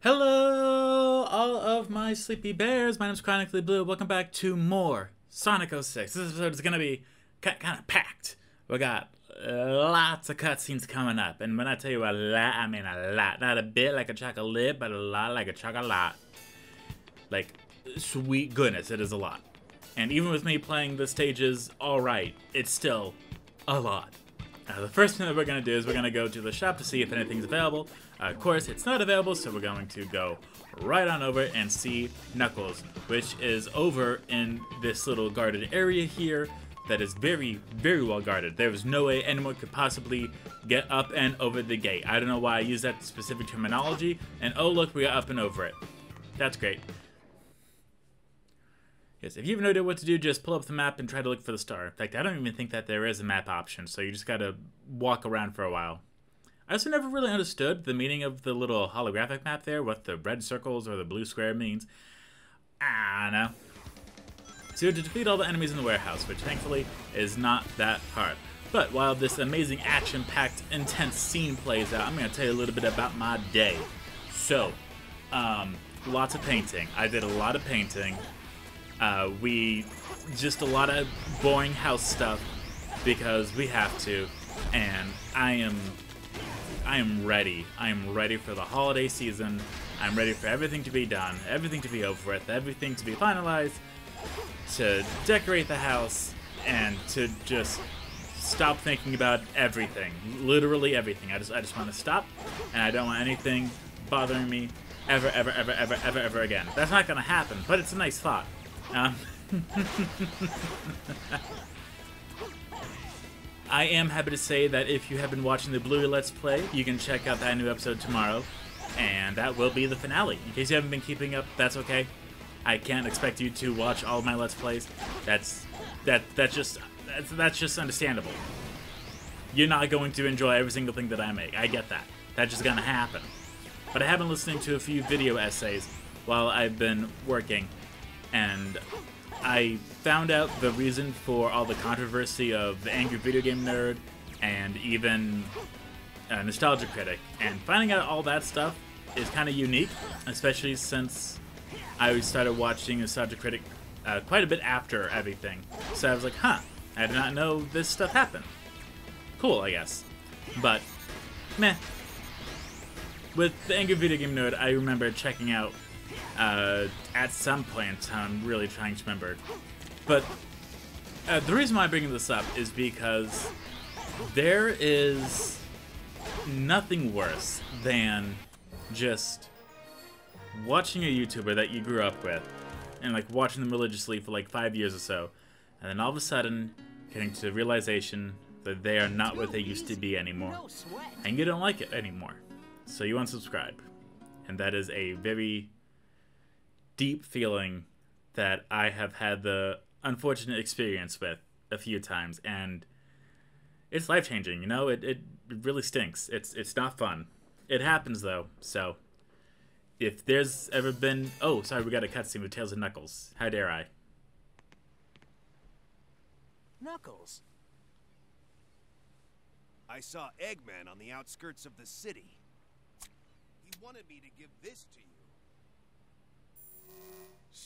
Hello, all of my sleepy bears. My name's Chronically Blue. Welcome back to more Sonic 06. This episode is going to be kind of packed. We got lots of cutscenes coming up. And when I tell you a lot, I mean a lot. Not a bit like a chocolate, but a lot like a chocolate. Like, sweet goodness, it is a lot. And even with me playing the stages alright, it's still a lot. Uh, the first thing that we're going to do is we're going to go to the shop to see if anything's available. Of course, it's not available, so we're going to go right on over and see Knuckles, which is over in this little guarded area here that is very, very well guarded. There was no way anyone could possibly get up and over the gate. I don't know why I use that specific terminology, and oh look, we got up and over it. That's great. Yes, if you have no idea what to do, just pull up the map and try to look for the star. In fact, I don't even think that there is a map option, so you just gotta walk around for a while. I also never really understood the meaning of the little holographic map there, what the red circles or the blue square means. I don't know. So you have to defeat all the enemies in the warehouse, which thankfully is not that hard. But while this amazing action-packed, intense scene plays out, I'm going to tell you a little bit about my day. So, um, lots of painting. I did a lot of painting. Uh, we just a lot of boring house stuff because we have to, and I am I am ready. I am ready for the holiday season. I'm ready for everything to be done, everything to be over with, everything to be finalized, to decorate the house, and to just stop thinking about everything. Literally everything. I just I just want to stop, and I don't want anything bothering me ever, ever, ever, ever, ever, ever again. That's not gonna happen, but it's a nice thought. Um, I am happy to say that if you have been watching the Bluey Let's Play, you can check out that new episode tomorrow, and that will be the finale. In case you haven't been keeping up, that's okay. I can't expect you to watch all my Let's Plays. That's that that's just that's, that's just understandable. You're not going to enjoy every single thing that I make. I get that. That's just gonna happen. But I have been listening to a few video essays while I've been working, and I found out the reason for all the controversy of the Angry Video Game Nerd and even a Nostalgia Critic. And finding out all that stuff is kind of unique, especially since I started watching Nostalgia Critic uh, quite a bit after everything. So I was like, huh, I did not know this stuff happened. Cool, I guess. But, meh. With the Angry Video Game Nerd, I remember checking out uh, at some point. I'm really trying to remember. But uh, the reason why I'm bringing this up is because there is nothing worse than just watching a YouTuber that you grew up with and like watching them religiously for like five years or so, and then all of a sudden getting to the realization that they are not what they used to be anymore, and you don't like it anymore, so you unsubscribe, and that is a very deep feeling that I have had the unfortunate experience with a few times, and it's life changing. You know, it, it really stinks. It's it's not fun. It happens though. So, if there's ever been oh sorry we got a cutscene with Tails and Knuckles. How dare I? Knuckles. I saw Eggman on the outskirts of the city. He wanted me to give this to you.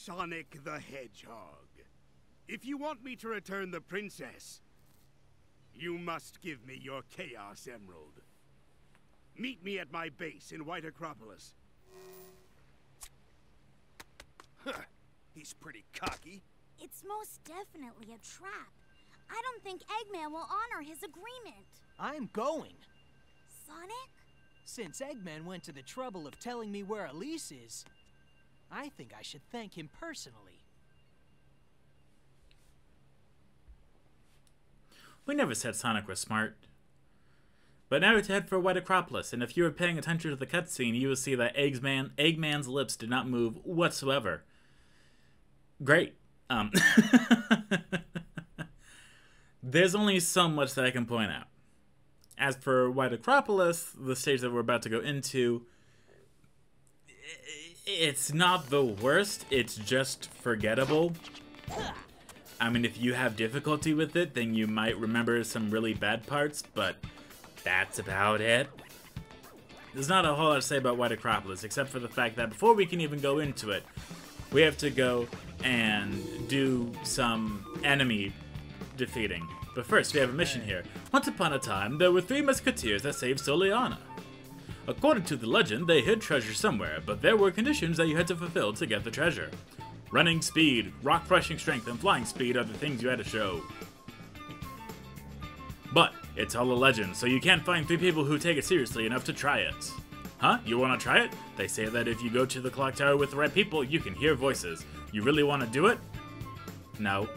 Sonic the Hedgehog. If you want me to return the princess, you must give me your Chaos Emerald. Meet me at my base in White Acropolis. Huh. He's pretty cocky. It's most definitely a trap. I don't think Eggman will honor his agreement. I'm going. Sonic? Since Eggman went to the trouble of telling me where Elise is, I think I should thank him personally. We never said Sonic was smart. But now it's head for White Acropolis, and if you were paying attention to the cutscene, you will see that Eggman, Eggman's lips did not move whatsoever. Great. Um, there's only so much that I can point out. As for White Acropolis, the stage that we're about to go into, it's not the worst, it's just forgettable. I mean, if you have difficulty with it, then you might remember some really bad parts, but that's about it. there's not a whole lot to say about White Acropolis, except for the fact that before we can even go into it, we have to go and do some enemy defeating. But first, we have a mission here. Once upon a time, there were three musketeers that saved Soleanna. According to the legend, they hid treasure somewhere, but there were conditions that you had to fulfill to get the treasure. Running speed, rock crushing strength, and flying speed are the things you had to show. But it's all a legend, so you can't find three people who take it seriously enough to try it. Huh? You wanna try it? They say that if you go to the clock tower with the right people, you can hear voices. You really wanna do it? No.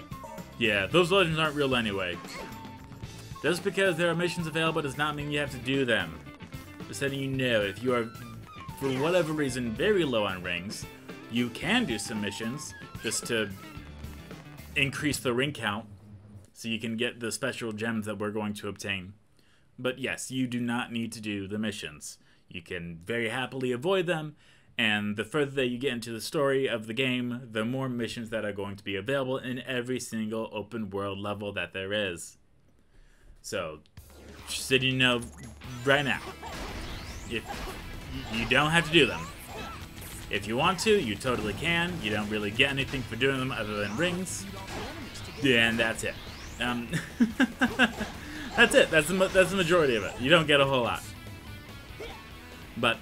Yeah, those legends aren't real anyway. Just because there are missions available does not mean you have to do them. Just letting you know, if you are, for whatever reason, very low on rings, you can do submissions just to increase the ring count so you can get the special gems that we're going to obtain. But yes, you do not need to do the missions. You can very happily avoid them, and the further that you get into the story of the game, the more missions that are going to be available in every single open world level that there is. So, just so you know right now, if you don't have to do them. If you want to, you totally can. You don't really get anything for doing them other than rings. And that's it. Um, that's it. That's the, that's the majority of it. You don't get a whole lot. But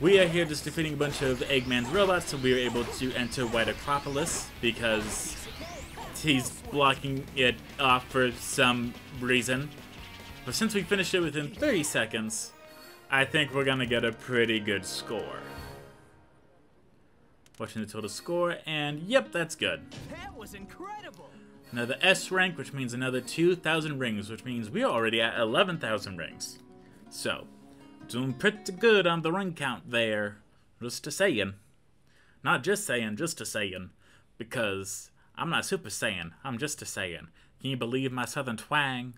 we are here just defeating a bunch of Eggman's robots, so we are able to enter White Acropolis because he's blocking it off for some reason. But since we finished it within 30 seconds, I think we're gonna get a pretty good score. Watching the total score, and yep, that's good. That was incredible. Another S rank, which means another 2,000 rings, which means we are already at 11,000 rings. So, doing pretty good on the ring count there. Just a saying. Not just saying, just a saying. Because I'm not Super Saiyan, I'm just a saying. Can you believe my southern twang?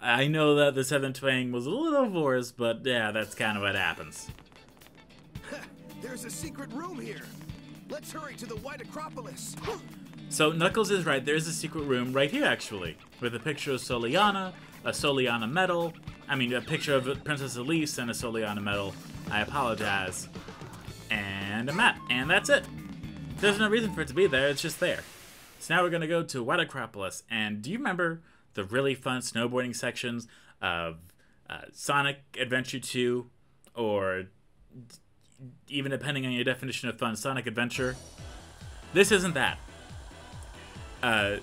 I know that the seventh twang was a little forced, but yeah, that's kind of what happens. There's a secret room here. Let's hurry to the White Acropolis. So Knuckles is right. There's a secret room right here, actually, with a picture of Soleanna, a Soleanna medal. I mean, a picture of Princess Elise and a Soleanna medal. I apologize. And a map, and that's it. There's no reason for it to be there. It's just there. So now we're gonna go to White Acropolis. And do you remember the really fun snowboarding sections of uh, Sonic Adventure 2, or even depending on your definition of fun, Sonic Adventure? This isn't that. Uh,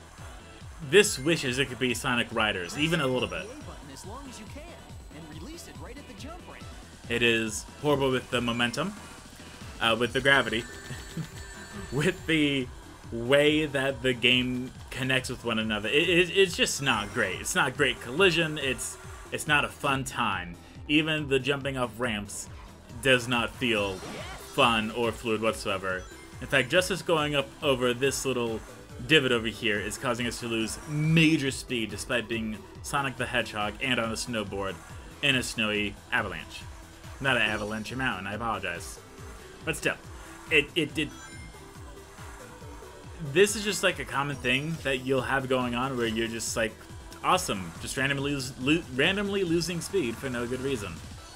this wishes it could be Sonic Riders, even a little bit. A button as long as you can, and release it right at the jump ramp. It is horrible with the momentum, uh, with the gravity, with the way that the game connects with one another. It, it, it's just not great. It's not great collision. It's it's not a fun time. Even the jumping off ramps does not feel fun or fluid whatsoever. In fact, just as going up over this little divot over here is causing us to lose major speed despite being Sonic the Hedgehog and on a snowboard in a snowy avalanche. Not an avalanche mountain, I apologize. But still, it, it did. This is just like a common thing that you'll have going on where you're just like, awesome, just randomly, lose, lo randomly losing speed for no good reason.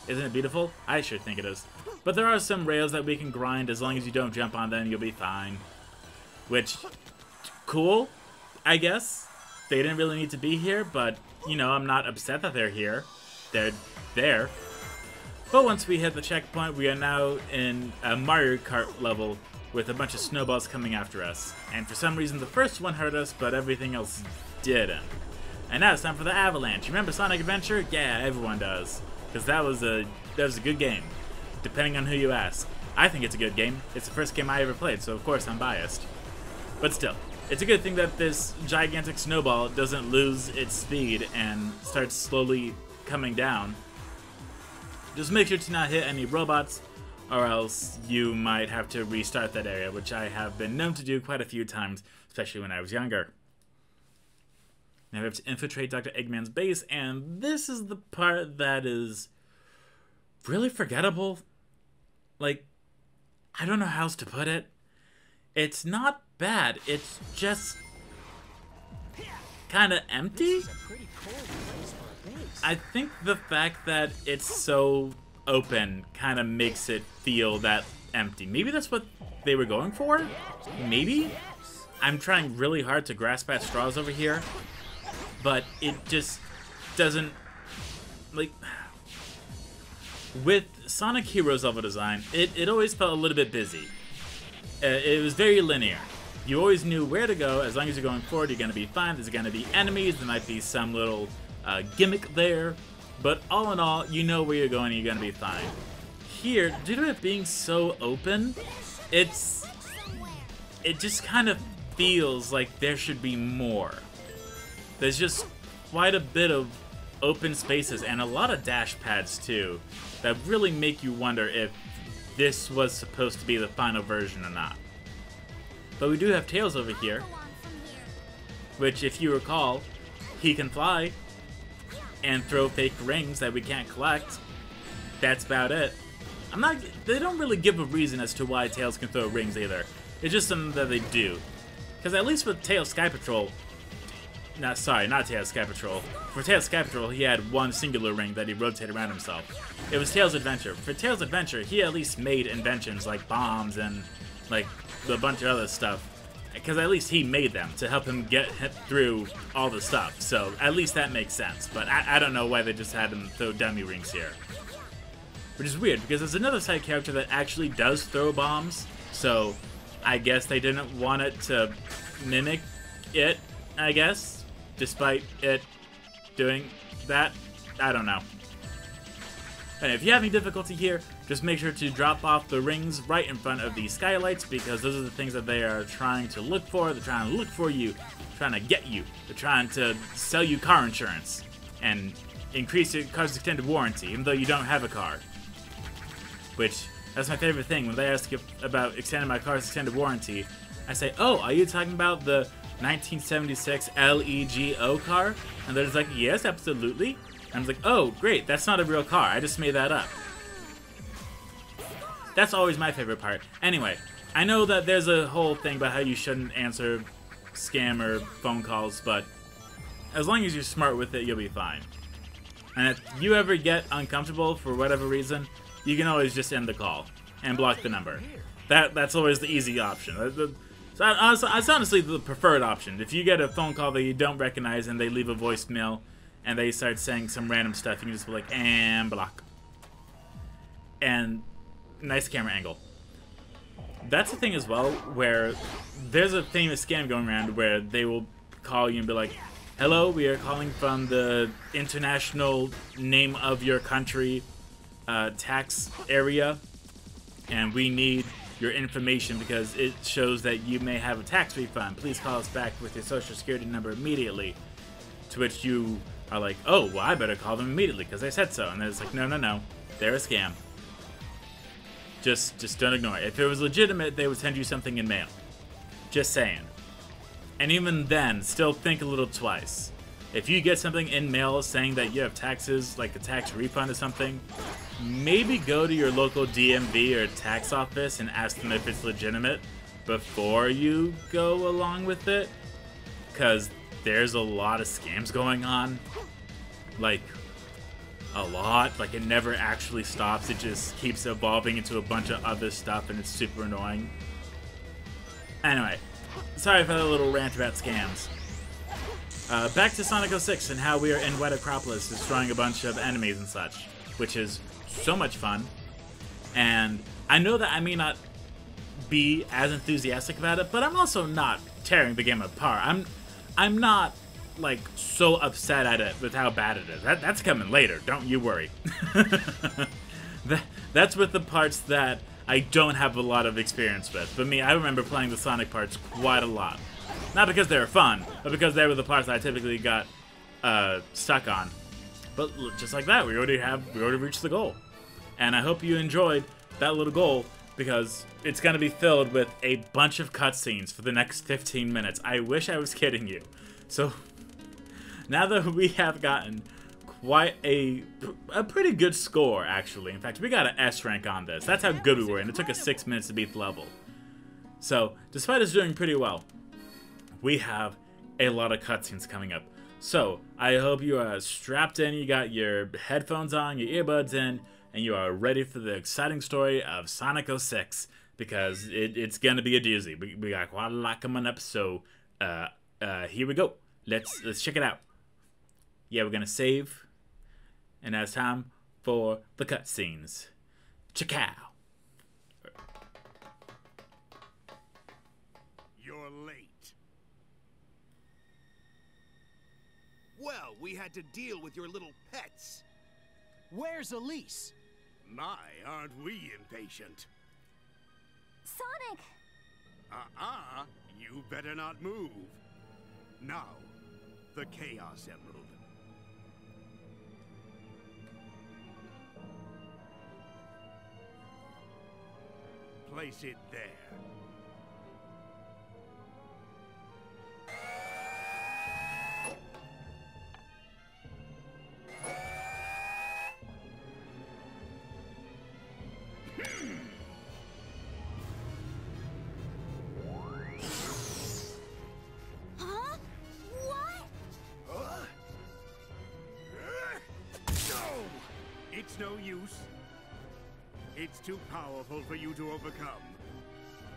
Isn't it beautiful? I sure think it is. But there are some rails that we can grind. As long as you don't jump on them, you'll be fine. Which, cool, I guess. They didn't really need to be here, but, you know, I'm not upset that they're here. They're there. But once we hit the checkpoint, we are now in a Mario Kart level with a bunch of snowballs coming after us. And for some reason, the first one hurt us, but everything else didn't. And now it's time for the Avalanche. Remember Sonic Adventure? Yeah, everyone does. Because that was a that was a good game, depending on who you ask. I think it's a good game. It's the first game I ever played, so of course I'm biased. But still, it's a good thing that this gigantic snowball doesn't lose its speed and starts slowly coming down. Just make sure to not hit any robots, or else you might have to restart that area, which I have been known to do quite a few times, especially when I was younger. Now we have to infiltrate Dr. Eggman's base, and this is the part that is really forgettable. Like, I don't know how else to put it. It's not bad, it's just kind of empty? It's a pretty cold place for a base. I think the fact that it's so open kind of makes it feel that empty. Maybe that's what they were going for? Maybe? I'm trying really hard to grasp at straws over here, but it just doesn't, like, with Sonic Heroes level design, it, it always felt a little bit busy. Uh, it was very linear. You always knew where to go. As long as you're going forward, you're going to be fine. There's going to be enemies. There might be some little uh, gimmick there. But all in all, you know where you're going you're to be fine. Here, due to it being so open, it's... It just kind of feels like there should be more. There's just quite a bit of open spaces and a lot of dash pads too that really make you wonder if this was supposed to be the final version or not. But we do have Tails over here. which if you recall, he can fly and throw fake rings that we can't collect. That's about it. I'm not. They don't really give a reason as to why Tails can throw rings either. It's just something that they do. Because at least with Tails Sky Patrol, not sorry, not Tails Sky Patrol. For Tails Sky Patrol, he had one singular ring that he rotated around himself. It was Tails Adventure. For Tails Adventure, he at least made inventions like bombs and like a bunch of other stuff. Because at least he made them to help him get through all the stuff. So at least that makes sense. But I, I don't know why they just had him throw dummy rings here. Which is weird because there's another side character that actually does throw bombs. So I guess they didn't want it to mimic it, I guess, despite it doing that. I don't know. And if you have any difficulty here, just make sure to drop off the rings right in front of the skylights because those are the things that they are trying to look for. They're trying to look for you, trying to get you. They're trying to sell you car insurance and increase your car's extended warranty, even though you don't have a car. Which, that's my favorite thing. When they ask about extending my car's extended warranty, I say, oh, are you talking about the 1976 LEGO car? And they're just like, yes, absolutely. And I was like, oh, great, that's not a real car. I just made that up. That's always my favorite part. Anyway, I know that there's a whole thing about how you shouldn't answer scammer phone calls, but as long as you're smart with it, you'll be fine. And if you ever get uncomfortable for whatever reason, you can always just end the call and block the number. That that's always the easy option. Uh, so I- honestly, honestly the preferred option. If you get a phone call that you don't recognize and they leave a voicemail and they start saying some random stuff, you can just be like, and block. And nice camera angle. That's the thing as well, where there's a famous scam going around where they will call you and be like, Hello, we are calling from the international name of your country uh, tax area, and we need your information because it shows that you may have a tax refund. Please call us back with your social security number immediately. To which you are like, oh, well, I better call them immediately because they said so. And it's like, no, no, no, they're a scam. Just, just don't ignore it. If it was legitimate, they would send you something in mail. Just saying. And even then, still think a little twice. If you get something in mail saying that you have taxes, like a tax refund or something, maybe go to your local DMV or tax office and ask them if it's legitimate before you go along with it. Because there's a lot of scams going on. Like, a lot. Like, it never actually stops. It just keeps evolving into a bunch of other stuff, and it's super annoying. Anyway, sorry for that little rant about scams. Uh, back to Sonic 06 and how we are in White Acropolis destroying a bunch of enemies and such, which is so much fun. And I know that I may not be as enthusiastic about it, but I'm also not tearing the game apart. I'm I'm not like so upset at it with how bad it is. That, that's coming later, don't you worry. that, that's with the parts that I don't have a lot of experience with. But me, I remember playing the Sonic parts quite a lot. Not because they were fun, but because they were the parts I typically got uh, stuck on. But just like that, we already have we already reached the goal, and I hope you enjoyed that little goal because it's gonna be filled with a bunch of cutscenes for the next 15 minutes. I wish I was kidding you. So now that we have gotten quite a a pretty good score, actually. In fact, we got an S rank on this. That's how good we were, and it took us six minutes to beat the level. So, despite us doing pretty well, we have a lot of cutscenes coming up. So, I hope you are strapped in, you got your headphones on, your earbuds in, and you are ready for the exciting story of Sonic 06 because it, it's going to be a doozy. We, we got quite a lot coming up, so uh, uh, here we go. Let's let's check it out. Yeah, we're going to save, and now it's time for the cutscenes. Check out. You're late. Well, we had to deal with your little pets. Where's Elise? My, aren't we impatient? Sonic! Uh-uh, you better not move. Now, the Chaos Emerald. Place it there. Huh? What? No! It's no use. It's too powerful for you to overcome.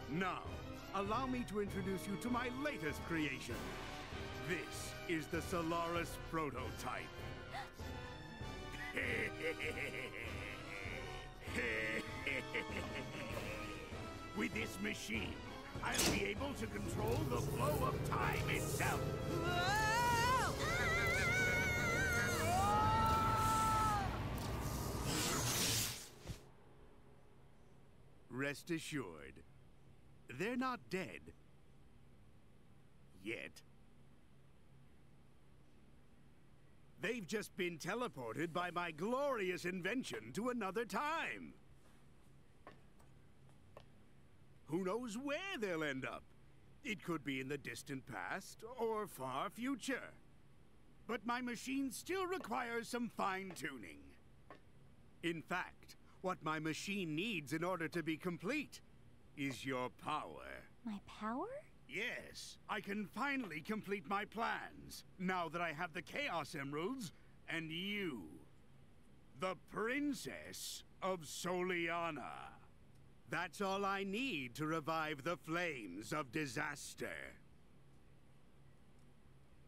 Now, allow me to introduce you to my latest creation. This is the Solaris prototype. With this machine, I'll be able to control the flow of time itself. Rest assured, they're not dead. Yet. They've just been teleported by my glorious invention to another time. Who knows where they'll end up? It could be in the distant past or far future. But my machine still requires some fine-tuning. In fact, what my machine needs in order to be complete is your power. My power? Yes, I can finally complete my plans, now that I have the Chaos Emeralds and you. The Princess of Soleanna. That's all I need to revive the flames of disaster.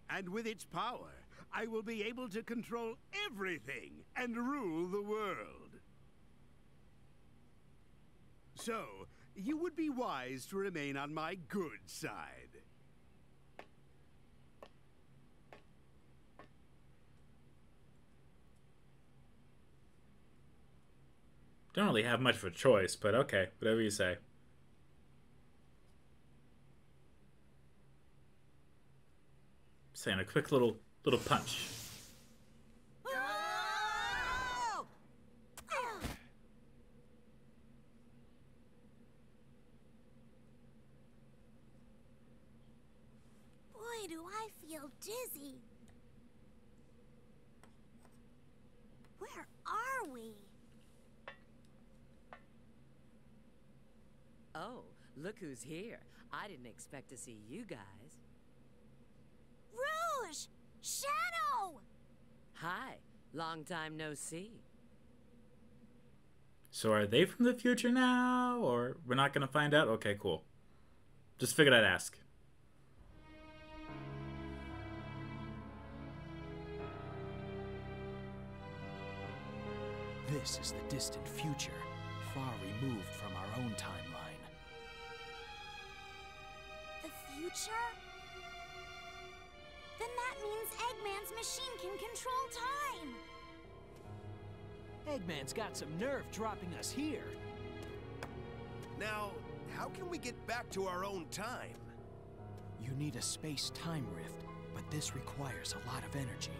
And with its power, I will be able to control everything and rule the world. So, you would be wise to remain on my good side. Don't really have much of a choice, but okay, whatever you say. Saying a quick little little punch. Boy, do I feel dizzy. Where are we? Oh, look who's here. I didn't expect to see you guys. Rouge! Shadow! Hi, long time no see. So are they from the future now, or we're not gonna find out? Okay, cool. Just figured I'd ask. This is the distant future, far removed from our own timeline. Future? Then that means Eggman's machine can control time! Eggman's got some nerve dropping us here. Now, how can we get back to our own time? You need a space-time rift, but this requires a lot of energy.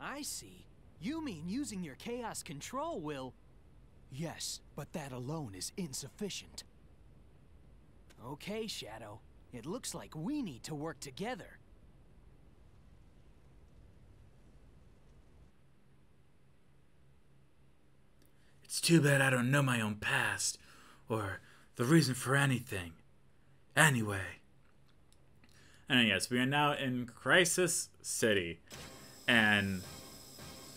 I see. You mean using your chaos control will... Yes, but that alone is insufficient. Okay, Shadow. It looks like we need to work together. It's too bad I don't know my own past, or the reason for anything. Anyway, And yes, we are now in Crisis City. And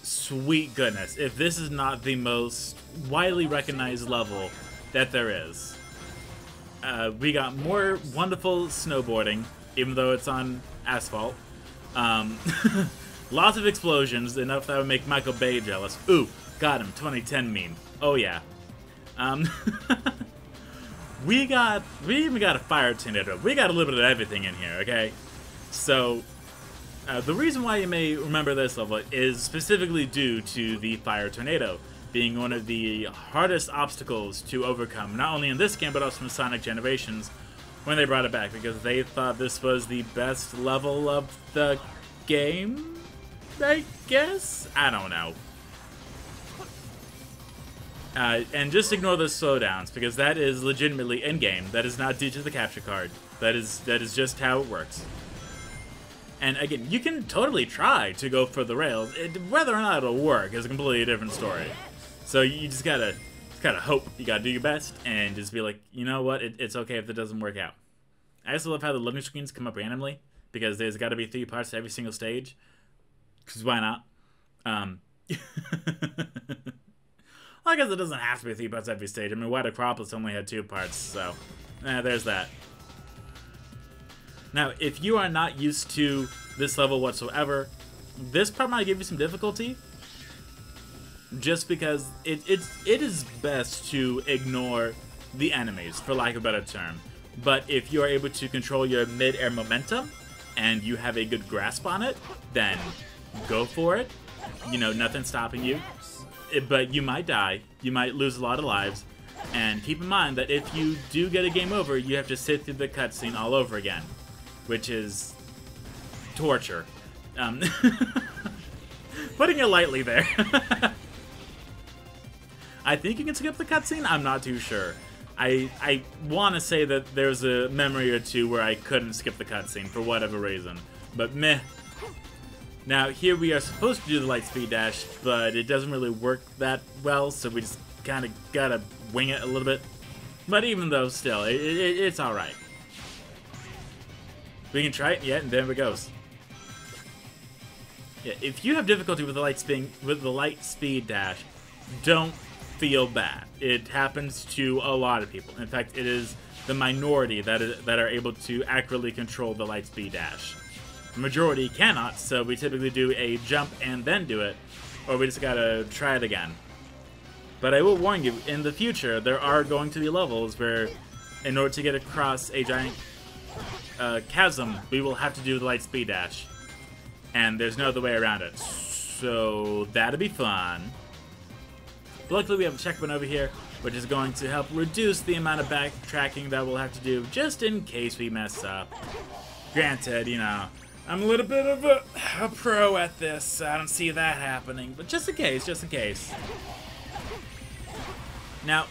sweet goodness, if this is not the most widely recognized level that there is. Uh, we got more wonderful snowboarding, even though it's on asphalt. Um, lots of explosions, enough that would make Michael Bay jealous. Ooh, got him, 2010 meme. Oh yeah. Um, we got, we even got a fire tornado. We got a little bit of everything in here, okay? So, uh, the reason why you may remember this level is specifically due to the fire tornado being one of the hardest obstacles to overcome, not only in this game, but also from Sonic Generations when they brought it back, because they thought this was the best level of the game, I guess? I don't know. Uh, and just ignore the slowdowns, because that is legitimately in-game. That is not due to the capture card. That is that is just how it works. And again, you can totally try to go for the rails. It, whether or not it'll work is a completely different story. So you just gotta, just gotta hope. You gotta do your best and just be like, you know what? It, it's okay if it doesn't work out. I also love how the loading screens come up randomly because there's got to be three parts to every single stage. Because why not? Um, I guess it doesn't have to be three parts every stage. I mean, White Acropolis only had two parts, so eh, there's that. Now, if you are not used to this level whatsoever, this part might give you some difficulty, just because it, it's, it is best to ignore the enemies, for lack of a better term. But if you are able to control your mid-air momentum, and you have a good grasp on it, then go for it. You know, nothing's stopping you. But you might die, you might lose a lot of lives, and keep in mind that if you do get a game over, you have to sit through the cutscene all over again, which is torture. Um, putting it lightly there. I think you can skip the cutscene. I'm not too sure. I I want to say that there's a memory or two where I couldn't skip the cutscene for whatever reason, but meh. Now here we are supposed to do the light speed dash, but it doesn't really work that well, so we just kind of gotta wing it a little bit. But even though, still, it, it, it's all right. We can try it, yeah, and there it goes. Yeah, if you have difficulty with the light speed with the light speed dash, don't feel bad. It happens to a lot of people. In fact, it is the minority that is, that are able to accurately control the light speed dash. The majority cannot, so we typically do a jump and then do it, or we just gotta try it again. But I will warn you, in the future, there are going to be levels where, in order to get across a giant uh, chasm, we will have to do the light speed dash. And there's no other way around it. So, that'll be fun. Luckily, we have a checkpoint over here, which is going to help reduce the amount of backtracking that we'll have to do, just in case we mess up. Granted, you know, I'm a little bit of a, a pro at this. I don't see that happening, but just in case, just in case. Now,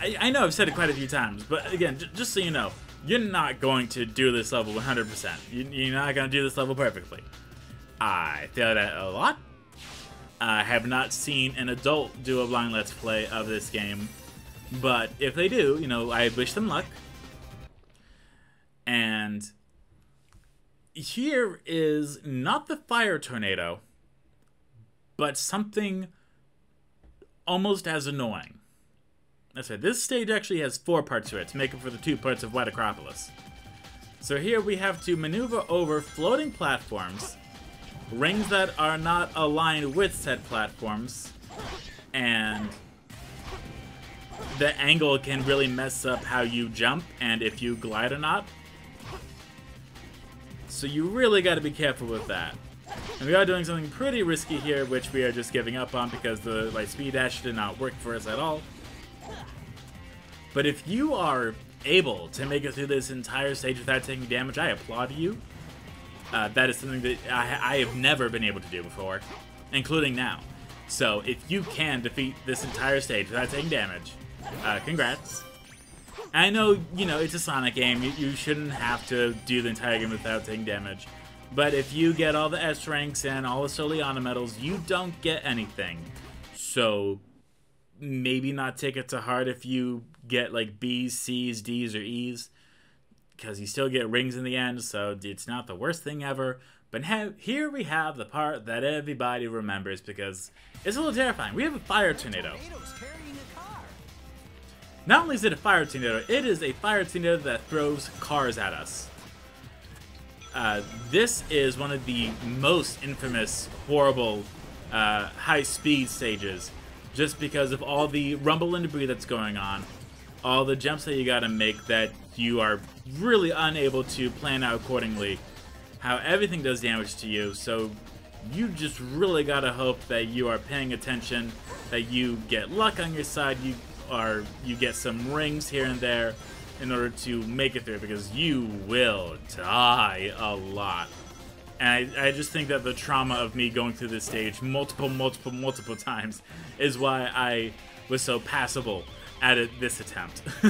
I, I know I've said it quite a few times, but again, just so you know, you're not going to do this level 100%. You, you're not going to do this level perfectly. I feel that a lot. I have not seen an adult do a blind let's play of this game, but if they do, you know, I wish them luck. And here is not the fire tornado, but something almost as annoying. That's right, this stage actually has four parts to it to make it for the two parts of White Acropolis. So here we have to maneuver over floating platforms, rings that are not aligned with said platforms, and the angle can really mess up how you jump and if you glide or not. So you really got to be careful with that. And we are doing something pretty risky here, which we are just giving up on because the light speed dash did not work for us at all. But if you are able to make it through this entire stage without taking damage, I applaud you. Uh, that is something that I, I have never been able to do before, including now. So if you can defeat this entire stage without taking damage, uh, congrats. I know, you know, it's a Sonic game. You, you shouldn't have to do the entire game without taking damage. But if you get all the S ranks and all the Soleanna medals, you don't get anything. So maybe not take it to heart if you get like B's, C's, D's, or E's. because you still get rings in the end, so it's not the worst thing ever. But here we have the part that everybody remembers because it's a little terrifying. We have a fire tornado. Not only is it a fire tornado, it is a fire tornado that throws cars at us. Uh, this is one of the most infamous, horrible, uh, high-speed stages, just because of all the rumble and debris that's going on, all the jumps that you gotta make that you are really unable to plan out accordingly, how everything does damage to you, so you just really gotta hope that you are paying attention, that you get luck on your side, you are you get some rings here and there in order to make it through because you will die a lot. And I, I just think that the trauma of me going through this stage multiple, multiple, multiple times is why I was so passable at it this attempt.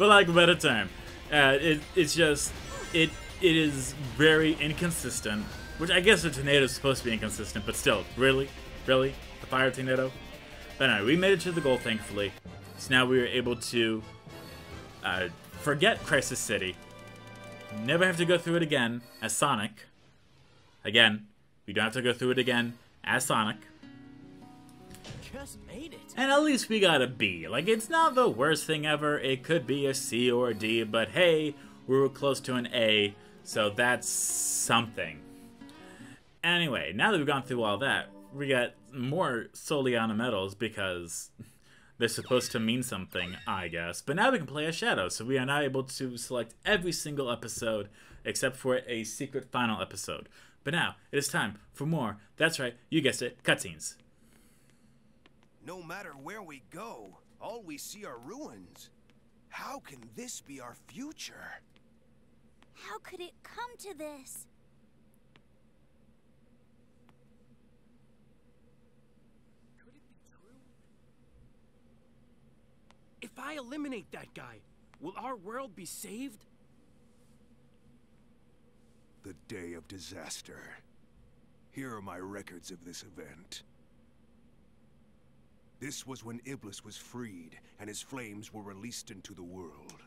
Lack of a better term, uh, it, it's just it it is very inconsistent. Which I guess the tornado is supposed to be inconsistent, but still, really, really, the fire tornado. But anyway, we made it to the goal, thankfully. So now we are able to uh, forget Crisis City. Never have to go through it again as Sonic. Again, we don't have to go through it again as Sonic. Just made it. And at least we got a B. Like, it's not the worst thing ever. It could be a C or a D, but hey, we were close to an A, so that's something. Anyway, now that we've gone through all that, we got more Soleanna medals because they're supposed to mean something, I guess. But now we can play as Shadow, so we are now able to select every single episode except for a secret final episode. But now, it is time for more, that's right, you guessed it, cutscenes. No matter where we go, all we see are ruins. How can this be our future? How could it come to this? Could it be true? If I eliminate that guy, will our world be saved? The day of disaster. Here are my records of this event. This was when Iblis was freed, and his flames were released into the world.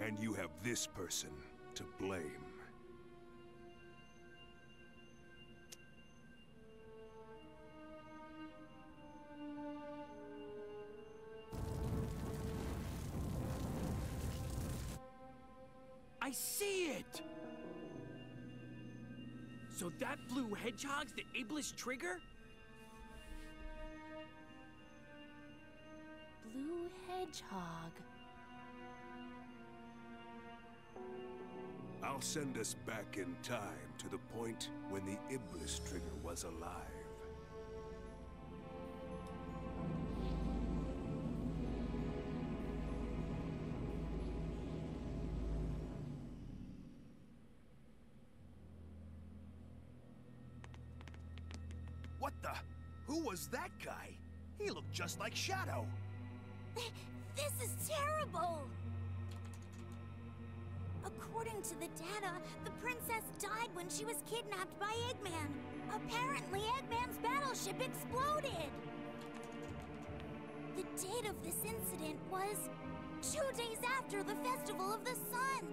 And you have this person to blame. I see it! So that blue hedgehog's the Iblis trigger? Blue hedgehog. I'll send us back in time to the point when the Iblis trigger was alive. That guy? He looked just like Shadow. This is terrible! According to the data, the princess died when she was kidnapped by Eggman. Apparently, Eggman's battleship exploded! The date of this incident was two days after the Festival of the Sun.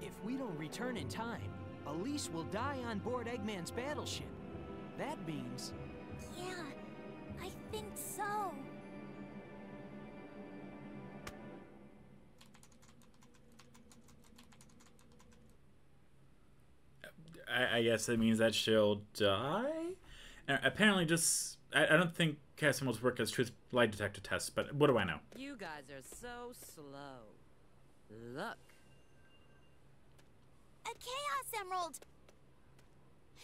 If we don't return in time, Elise will die on board Eggman's battleship. That means Yeah, I think so. I, I guess that means that she'll die? Uh, apparently, just. I, I don't think Chaos Emeralds work as truth lie detector tests, but what do I know? You guys are so slow. Look. A Chaos Emerald!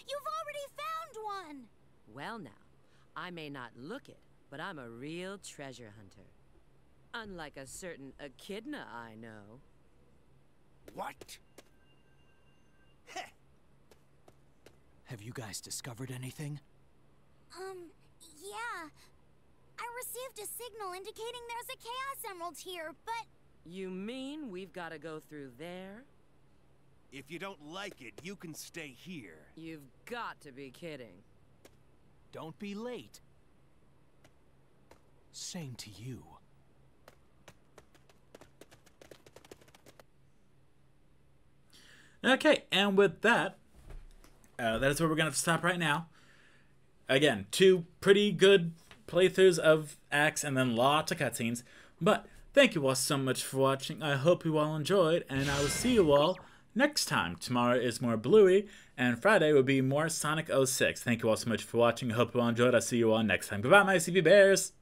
You've already found one! Well now, I may not look it, but I'm a real treasure hunter. Unlike a certain echidna I know. What? Heh. Have you guys discovered anything? Um, yeah. I received a signal indicating there's a Chaos Emerald here, but You mean we've got to go through there? If you don't like it, you can stay here. You've got to be kidding. Don't be late. Same to you. Okay, and with that, uh, that is where we're going to stop right now. Again, two pretty good playthroughs of Axe and then lots of cutscenes. But thank you all so much for watching. I hope you all enjoyed, and I will see you all next time. Tomorrow is more Bluey, and Friday will be more Sonic 06. Thank you all so much for watching. I hope you all enjoyed. I'll see you all next time. Goodbye, my CB Bears!